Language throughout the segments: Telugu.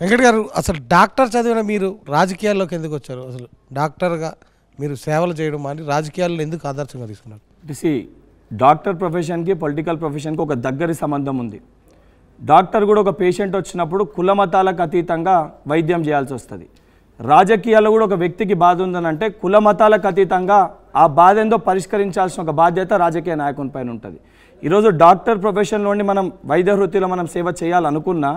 వెంకట్ గారు అసలు డాక్టర్ చదివిన మీరు రాజకీయాల్లోకి ఎందుకు వచ్చారు? అసలు డాక్టర్గా మీరు సేవలు చేయడం అని రాజకీయాల్లో ఎందుకు ఆదర్శంగా తీసుకున్నారు? సి డాక్టర్ ప్రొఫెషన్కి పొలిటికల్ ప్రొఫెషన్కి ఒక దగ్గరి సంబంధం ఉంది. డాక్టర్ కూడా ఒక పేషెంట్ వచ్చినప్పుడు కుల మతాలకు అతీతంగా వైద్యం చేయాల్సి వస్తుంది. రాజకీయాల్లో కూడా ఒక వ్యక్తికి బాధ ఉందనంటే కుల మతాలకు అతీతంగా ఆ బాధ ఏందో పరిష్కరించాల్సిన ఒక బాధ్యత రాజకీయ నాయకుని పైన ఉంటుంది. ఈరోజు డాక్టర్ ప్రొఫెషన్లోని మనం వైద్య వృత్తిలో మనం సేవ చేయాలనుకున్నా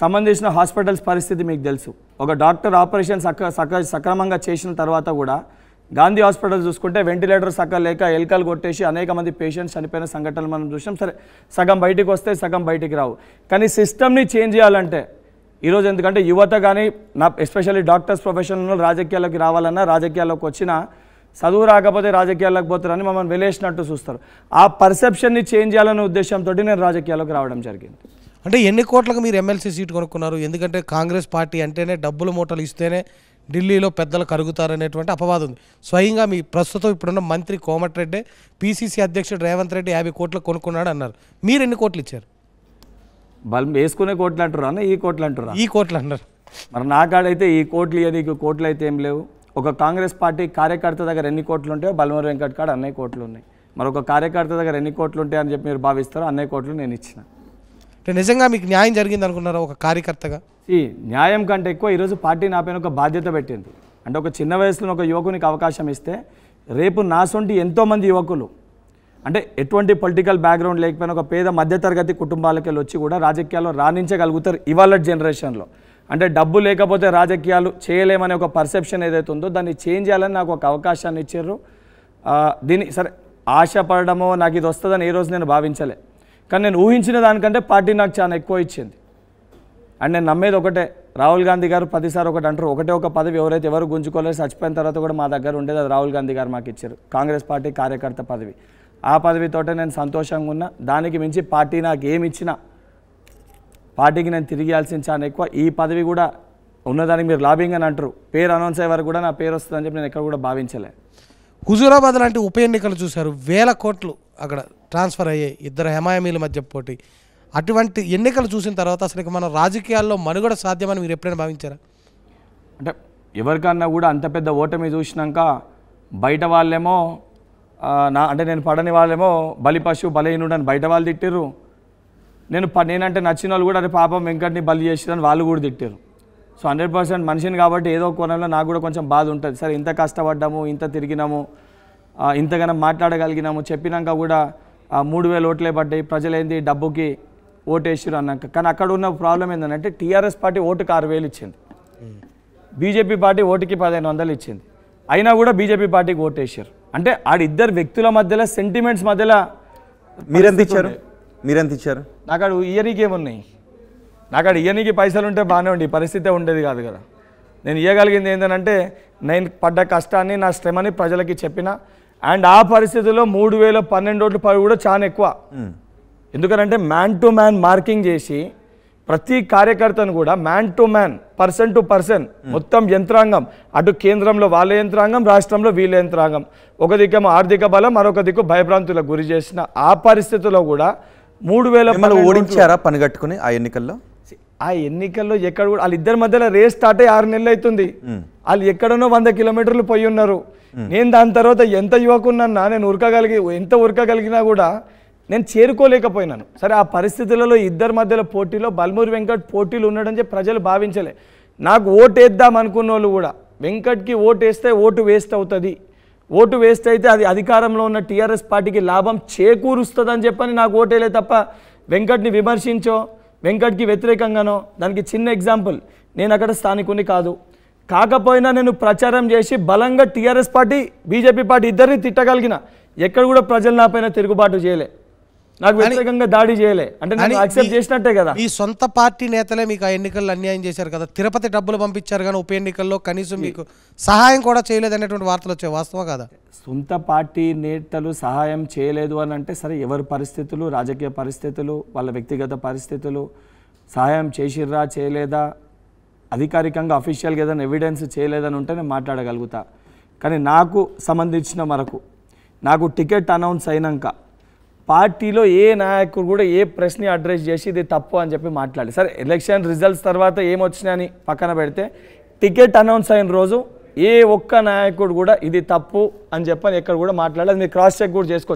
సంబంధించిన హాస్పిటల్స్ పరిస్థితి మీకు తెలుసు. ఒక డాక్టర్ ఆపరేషన్ సక సక సక్రమంగా చేసిన తర్వాత కూడా గాంధీ హాస్పిటల్ చూసుకుంటే వెంటిలేటర్ సక్క లేక ఎల్కలు కొట్టేసి అనేక మంది పేషెంట్స్ చనిపోయిన సంఘటనలు మనం చూసాం సరే సగం బయటికి వస్తే సగం బయటికి రావు. కానీ సిస్టమ్ని చేంజ్ చేయాలంటే ఈరోజు ఎందుకంటే యువత కానీ నా ఎస్పెషల్లీ డాక్టర్స్ ప్రొఫెషనల్ రాజకీయాల్లోకి రావాలన్నా రాజకీయాల్లోకి వచ్చినా చదువు రాకపోతే రాజకీయాల్లోకి పోతారని మమ్మల్ని వెలేసినట్టు చూస్తారు. ఆ పర్సెప్షన్ని చేంజ్ చేయాలనే ఉద్దేశంతో నేను రాజకీయాల్లోకి రావడం జరిగింది. అంటే ఎన్ని కోట్లకు మీరు ఎమ్మెల్సీ సీట్ కొనుక్కున్నారు? ఎందుకంటే కాంగ్రెస్ పార్టీ అంటేనే డబ్బులు మూటలు ఇస్తేనే ఢిల్లీలో పెద్దలు కరుగుతారనేటువంటి అపవాదం ఉంది. స్వయంగా మీ ప్రస్తుతం ఇప్పుడున్న మంత్రి కోమటిరెడ్డి పీసీసీ అధ్యక్షుడు రేవంత్ రెడ్డి యాభై కోట్లు కొనుక్కున్నాడు అన్నారు. మీరు ఎన్ని కోట్లు ఇచ్చారు? బలం వేసుకునే కోట్లు అంటారా అన్న? ఈ కోట్లు అంటారా ఈ కోట్లు అన్నారు. మరి నా కాడైతే ఈ కోట్లు ఇయ్య నీకు కోట్లు అయితే ఏం లేవు. ఒక కాంగ్రెస్ పార్టీ కార్యకర్త దగ్గర ఎన్ని కోట్లు ఉంటాయో బలమూరి వెంకట్ కాడ అన్నయ్య కోట్లు ఉన్నాయి. మరి ఒక కార్యకర్త దగ్గర ఎన్ని కోట్లు ఉంటాయని చెప్పి మీరు భావిస్తారో అన్నయ్య కోట్లు నేను ఇచ్చిన. అంటే నిజంగా మీకు న్యాయం జరిగింది అనుకున్నారా ఒక కార్యకర్తగా? ఈ న్యాయం కంటే ఎక్కువ ఈరోజు పార్టీ నా పైన ఒక బాధ్యత పెట్టింది. అంటే ఒక చిన్న వయసులో ఒక యువకునికి అవకాశం ఇస్తే రేపు నా సొంటి ఎంతోమంది యువకులు అంటే ఎటువంటి పొలిటికల్ బ్యాక్గ్రౌండ్ లేకపోయినా ఒక పేద మధ్యతరగతి కుటుంబాలకి వెళ్ళి వచ్చి కూడా రాజకీయాల్లో రాణించగలుగుతారు ఇవాళ జనరేషన్లో. అంటే డబ్బు లేకపోతే రాజకీయాలు చేయలేమనే ఒక పర్సెప్షన్ ఏదైతే ఉందో దాన్ని చేంజ్ చేయాలని నాకు ఒక అవకాశాన్ని ఇచ్చారు. దీన్ని సరే ఆశపడడమో నాకు ఇది వస్తుందని ఏ రోజు నేను భావించలే. కానీ నేను ఊహించిన దానికంటే పార్టీ నాకు చాలా ఎక్కువ ఇచ్చింది. అండ్ నేను నమ్మేది ఒకటే. రాహుల్ గాంధీ గారు పదిసారి ఒకటి అంటారు. ఒకటే ఒక పదవి ఎవరైతే ఎవరు గుంజుకోలేదు చచ్చిపోయిన తర్వాత కూడా మా దగ్గర ఉండేది అది రాహుల్ గాంధీ గారు మాకు ఇచ్చారు. కాంగ్రెస్ పార్టీ కార్యకర్త పదవి. ఆ పదవితోటే నేను సంతోషంగా ఉన్నా. దానికి మించి పార్టీ నాకు ఏమి ఇచ్చినా పార్టీకి నేను తిరిగాల్సిన చాలా ఎక్కువ. ఈ పదవి కూడా ఉన్నదానికి మీరు లాబింగ్ అని అంటారు. పేరు అనౌన్స్ అయ్యే వరకు కూడా నా పేరు వస్తుందని చెప్పి నేను ఎక్కడ కూడా భావించలే. హుజూరాబాద్ లాంటి ఉప ఎన్నికలు చూశారు. వేల కోట్లు అక్కడ ట్రాన్స్ఫర్ అయ్యాయి. ఇద్దరు హెమాయమీల మధ్య పోటీ. అటువంటి ఎన్నికలు చూసిన తర్వాత అసలు మన రాజకీయాల్లో మనుగడ సాధ్యమని మీరు ఎప్పుడైనా భావించారా? అంటే ఎవరికన్నా కూడా అంత పెద్ద ఓటమి చూసినాక బయట వాళ్ళేమో నా అంటే నేను పడని వాళ్ళేమో బలి పశువు బలహీనుడు అని బయట వాళ్ళు తిట్టారు నేను నేనంటే నచ్చిన వాళ్ళు కూడా అరే పాపం వెంకట్ని బలి చేసిరని వాళ్ళు కూడా తిట్టారు సో హండ్రెడ్ పర్సెంట్ మనిషిని కాబట్టి ఏదో కోణంలో నాకు కూడా కొంచెం బాధ ఉంటుంది. సరే ఇంత కష్టపడ్డాము ఇంత తిరిగినాము ఇంతగానో మాట్లాడగలిగినాము చెప్పినాక కూడా ఆ, మూడు వేలు ఓట్లే పడ్డాయి. ప్రజలేంది డబ్బుకి ఓటేసిరు అన్నాక. కానీ అక్కడ ఉన్న ప్రాబ్లం ఏంటంటే టీఆర్ఎస్ పార్టీ ఓటుకు ఆరు వేలు ఇచ్చింది. బీజేపీ పార్టీ ఓటుకి పదిహేను వందలు ఇచ్చింది. అయినా కూడా బీజేపీ పార్టీకి ఓటేసారు అంటే ఆడిద్దరు వ్యక్తుల మధ్యలో సెంటిమెంట్స్ మధ్యలో మీరెంత ఇచ్చారు? మీరెంత ఇచ్చారు? నాకు ఆడు ఇయనీకి ఏమున్నాయి నాకు ఆడు ఇయనీకి పైసలు ఉంటే బాగానే ఉండి పరిస్థితే ఉండేది కాదు కదా. నేను ఇవ్వగలిగింది ఏంటంటే నేను పడ్డ కష్టాన్ని నా శ్రమని ప్రజలకి చెప్పిన అండ్ ఆ పరిస్థితుల్లో మూడు వేల పన్నెండు ఓట్లు పడి కూడా చాలా ఎక్కువ. ఎందుకంటే మ్యాన్ టు మ్యాన్ మార్కింగ్ చేసి ప్రతి కార్యకర్తను కూడా man to man person to person మొత్తం యంత్రాంగం అటు కేంద్రంలో వాళ్ళ యంత్రాంగం రాష్ట్రంలో వీళ్ళ యంత్రాంగం ఒక దిక్కేమో ఆర్థిక బలం మరొక దిక్కు భయభ్రాంతులకు గురి చేసిన ఆ పరిస్థితిలో కూడా మూడు వేల ఓడించారా పని కట్టుకుని ఆ ఎన్నికల్లో? ఆ ఎన్నికల్లో ఎక్కడ కూడా వాళ్ళిద్దరి మధ్యలో రేస్ స్టార్ట్ అయ్యి ఆరు నెలలు అవుతుంది. వాళ్ళు ఎక్కడనో వంద కిలోమీటర్లు పోయి ఉన్నారు. నేను దాని తర్వాత ఎంత యువకున్నా నేను ఉరకగలిగి ఎంత ఉరకగలిగినా కూడా నేను చేరుకోలేకపోయినాను. సరే ఆ పరిస్థితులలో ఇద్దరి మధ్యలో పోటీలో బల్మూరి వెంకట్ పోటీలు ఉన్నాడని చెప్పి ప్రజలు భావించలే. నాకు ఓటు వేద్దాం అనుకున్న వాళ్ళు కూడా వెంకట్కి ఓటు వేస్తే ఓటు వేస్ట్ అవుతుంది. ఓటు వేస్ట్ అయితే అది అధికారంలో ఉన్న టీఆర్ఎస్ పార్టీకి లాభం చేకూరుస్తుందని చెప్పని నాకు ఓటేలే తప్ప వెంకట్ని విమర్శించో వెంకట్కి వ్యతిరేకంగానో దానికి చిన్న ఎగ్జాంపుల్ నేను అక్కడ స్థానికుని కాదు. కాకపోయినా నేను ప్రచారం చేసి బలంగా టీఆర్ఎస్ పార్టీ బీజేపీ పార్టీ ఇద్దరిని తిట్టగలిగిన ఎక్కడ కూడా ప్రజలు నా పైన తిరుగుబాటు చేయలే. నాకు వ్యతిరేకంగా దాడి చేయలే. అంటే నేను యాక్సెప్ట్ చేసినట్టే కదా. మీ సొంత పార్టీ నేతలే మీకు ఆ ఎన్నికల్లో అన్యాయం చేశారు కదా. తిరుపతి డబ్బులు పంపించారు కానీ ఉప ఎన్నికల్లో కనీసం మీకు సహాయం కూడా చేయలేదు అనేటువంటి వార్తలు వచ్చాయి వాస్తవం కదా? సొంత పార్టీ నేతలు సహాయం చేయలేదు అని అంటే సరే ఎవరి పరిస్థితులు రాజకీయ పరిస్థితులు వాళ్ళ వ్యక్తిగత పరిస్థితులు సహాయం చేసిర్రా చేయలేదా? అధికారికంగా అఫీషియల్గా ఏదైనా ఎవిడెన్స్ చేయలేదని ఉంటే నేను మాట్లాడగలుగుతా. కానీ నాకు సంబంధించిన వరకు నాకు టికెట్ అనౌన్స్ అయినాక పార్టీలో ఏ నాయకుడు కూడా ఏ ప్రశ్న అడ్రస్ చేసి ఇది తప్పు అని చెప్పి మాట్లాడి సరే ఎలక్షన్ రిజల్ట్స్ తర్వాత ఏమొచ్చినాయని పక్కన పెడితే టికెట్ అనౌన్స్ అయిన రోజు ఏ ఒక్క నాయకుడు కూడా ఇది తప్పు అని చెప్పని ఎక్కడ కూడా మాట్లాడలేదు. మీరు క్రాస్ చెక్ కూడా చేసుకోవచ్చు.